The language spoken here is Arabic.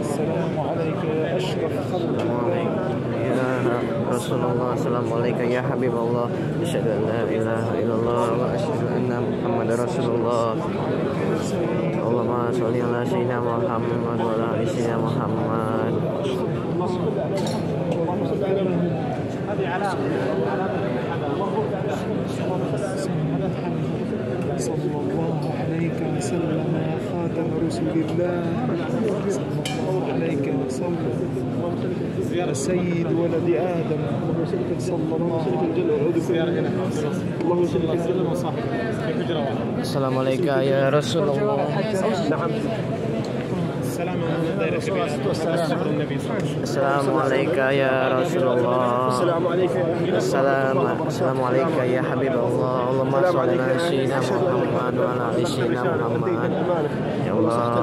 السلام عليك أشرف رسول الله السلام عليك يا حبيب الله أشهد أن لا إله إلا الله وأشهد أن محمد رسول الله اللهم صل على سيدنا محمد وعلى آل سيدنا محمد صلى الله عليك وسلم يا خاتم رسل الله صلى الله عليك وسلم يا سيد ولد آدم. صلى الله عليه وسلم اللهم صل وسلم وصحبه السلام عليك يا رسول الله. نعم. السلام عليك يا رسول الله. السلام عليك السلام السلام عليك يا حبيب الله. اللهم صل على سيدنا محمد وعلى آل سيدنا محمد. يا الله.